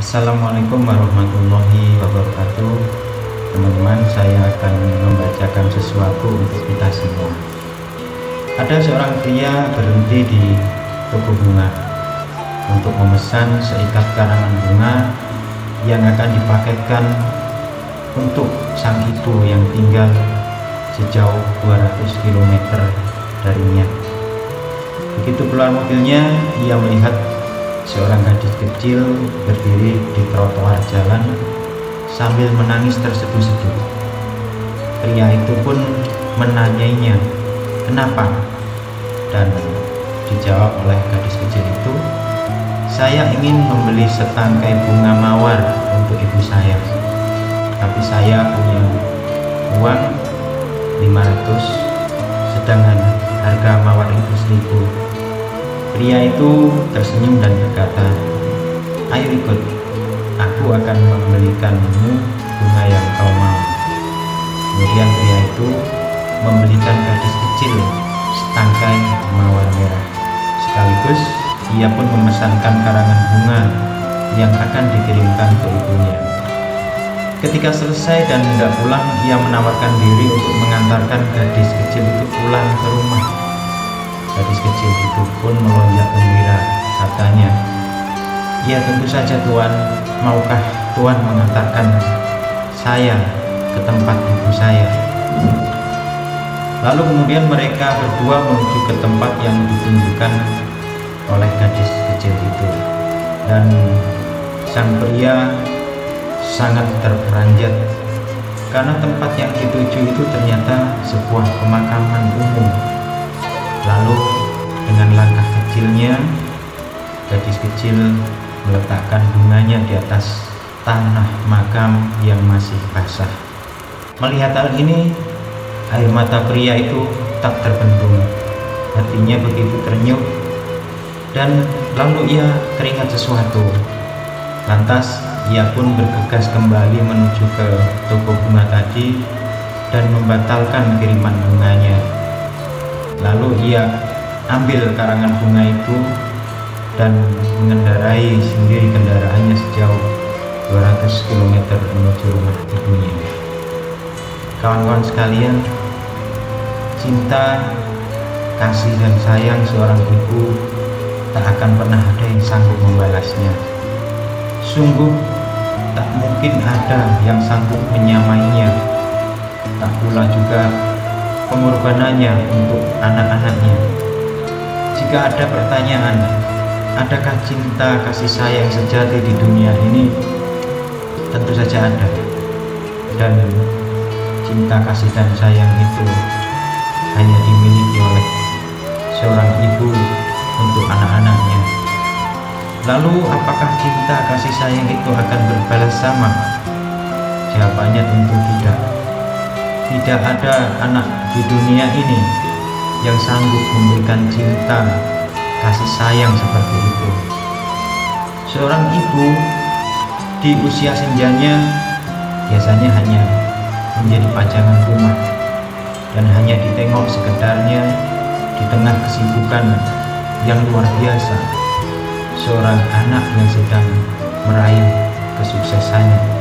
Assalamualaikum warahmatullahi wabarakatuh. Teman-teman saya akan membacakan sesuatu untuk kita semua. Ada seorang pria berhenti di toko bunga Untuk memesan seikat karangan bunga Yang akan dipaketkan untuk sang ibu yang tinggal sejauh 200 km darinya. Begitu keluar mobilnya, ia melihat seorang gadis kecil berdiri di trotoar jalan sambil menangis terseduh-seduh. Pria itu pun menanyainya, "Kenapa?" Dan dijawab oleh gadis kecil itu, "Saya ingin membeli setangkai bunga mawar untuk ibu saya. Tapi saya punya uang 500 sedangkan harga mawar itu 1000." Pria itu tersenyum dan berkata, Ayo ikut, aku akan membelikanmu bunga yang kau mau. Kemudian pria itu membelikan gadis kecil setangkai mawar merah. Sekaligus ia pun memesankan karangan bunga yang akan dikirimkan ke ibunya. Ketika selesai dan hendak pulang, ia menawarkan diri untuk mengantarkan gadis kecil itu pulang ke rumah Gadis kecil itu pun melonjak gembira. Katanya, Ya tentu saja Tuan, maukah Tuan mengantarkan saya ke tempat ibu saya? Lalu kemudian mereka berdua menuju ke tempat yang ditunjukkan oleh gadis kecil itu. Dan sang pria sangat terperanjat karena tempat yang dituju itu ternyata sebuah pemakaman umum Lalu dengan langkah kecilnya, gadis kecil meletakkan bunganya di atas tanah makam yang masih basah. Melihat hal ini, air mata pria itu tak terbendung. Hatinya begitu ternyuh dan lalu ia teringat sesuatu. Lantas ia pun bergegas kembali menuju ke toko bunga tadi dan membatalkan kiriman bunganya. Lalu ia ambil karangan bunga itu dan mengendarai sendiri kendaraannya sejauh 200 km menuju rumah ibunya. Kawan-kawan sekalian, cinta, kasih dan sayang seorang ibu tak akan pernah ada yang sanggup membalasnya. Sungguh tak mungkin ada yang sanggup menyamainya. Tak pula juga pengorbanannya untuk anak-anaknya. Jika ada pertanyaan, adakah cinta kasih sayang sejati di dunia ini? Tentu saja ada. Dan cinta kasih dan sayang itu hanya dimiliki oleh seorang ibu untuk anak-anaknya. Lalu apakah cinta kasih sayang itu akan berbalas sama? Jawabannya tentu tidak. Tidak ada anak di dunia ini yang sanggup memberikan cinta, kasih sayang seperti itu. Seorang ibu di usia senjanya biasanya hanya menjadi pajangan rumah dan hanya ditengok sekedarnya di tengah kesibukan yang luar biasa seorang anak yang sedang meraih kesuksesannya.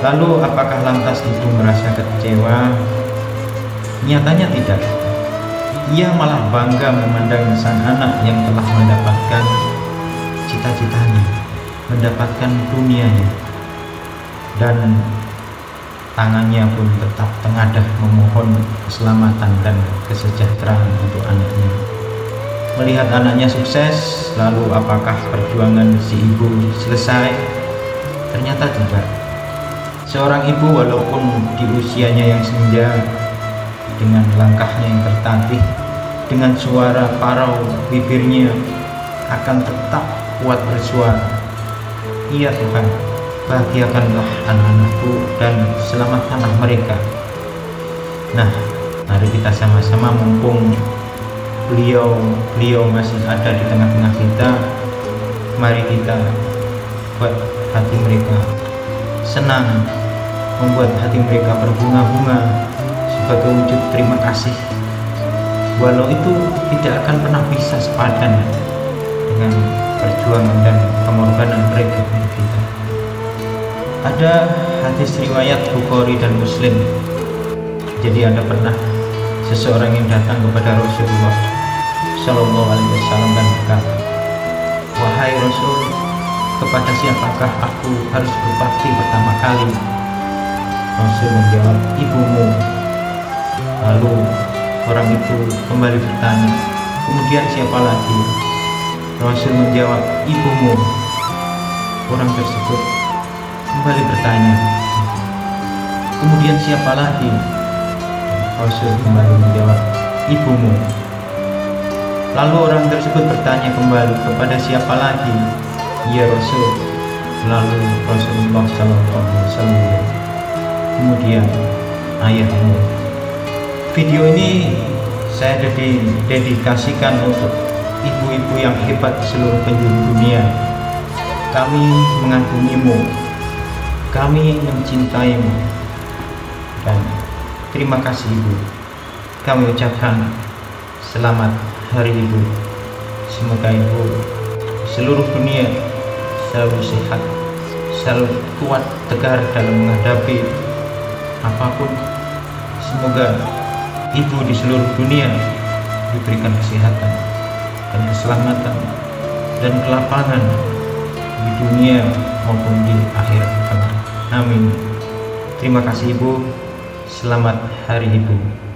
Lalu apakah lantas ibu merasa kecewa? Nyatanya tidak. Ia malah bangga memandang sang anak yang telah mendapatkan cita-citanya, mendapatkan dunianya. Dan tangannya pun tetap tengadah memohon keselamatan dan kesejahteraan untuk anaknya. Melihat anaknya sukses, lalu apakah perjuangan si ibu selesai? Ternyata tidak Seorang ibu walaupun di usianya yang senja dengan langkahnya yang tertatih dengan suara parau bibirnya akan tetap kuat bersuara. Iya Tuhan bahagiakanlah anak-anakku dan selamatkanlah mereka. Nah mari kita sama-sama mumpung beliau beliau masih ada di tengah-tengah kita mari kita buat hati mereka senang membuat hati mereka berbunga-bunga sebagai wujud terima kasih. Walau itu tidak akan pernah bisa sepadan dengan perjuangan dan pengorbanan mereka. Ada hadis riwayat Bukhari dan Muslim. Jadi ada pernah seseorang yang datang kepada Rasulullah Shallallahu Alaihi Wasallam dan berkata wahai Rasul kepada siapakah aku harus berbakti pertama kali Rasul menjawab ibumu. Lalu orang itu kembali bertanya kemudian siapa lagi? Rasul menjawab ibumu. Orang tersebut kembali bertanya kemudian siapa lagi? Rasul kembali menjawab ibumu. Lalu orang tersebut bertanya kembali kepada siapa lagi? Ya Rasul. Lalu Rasulullah SAW kemudian ayahmu. Video ini saya dedikasikan untuk ibu-ibu yang hebat di seluruh penjuru dunia. Kami mengagumimu kami mencintaimu. Dan terima kasih ibu. Kami ucapkan selamat hari ibu. Semoga ibu seluruh dunia selalu sehat selalu kuat tegar dalam menghadapi apa pun semoga ibu di seluruh dunia diberikan kesehatan dan keselamatan dan kelapangan di dunia maupun di akhirat kelak. Amin. Terima kasih Ibu. Selamat Hari Ibu.